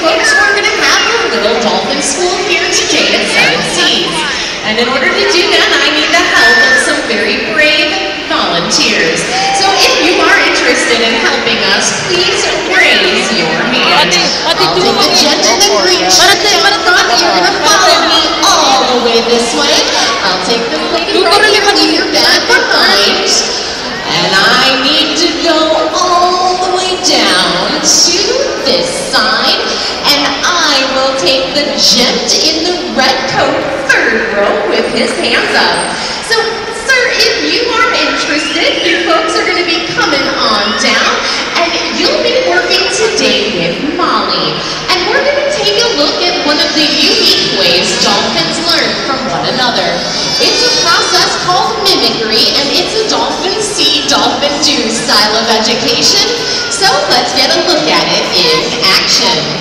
folks we're going to have a little dolphin school here today at Seven Seas. And in order to do that, I need the help of some very brave volunteers. So if you are interested in helping us, please raise your hand. I'll take the gent in the green shirt down front. You're going to follow me all the way this way. To this side. And I will take the gent in the red coat, third row, with his hands up. So, sir, if you are interested, you folks are going to be coming on down. And you'll be working today with Molly. And we're going to take a look at one of the unique ways dolphins learn from one another. It's a process called mimicry, and it's a dolphin see, dolphin do style of education. So Let's get a look at it in action.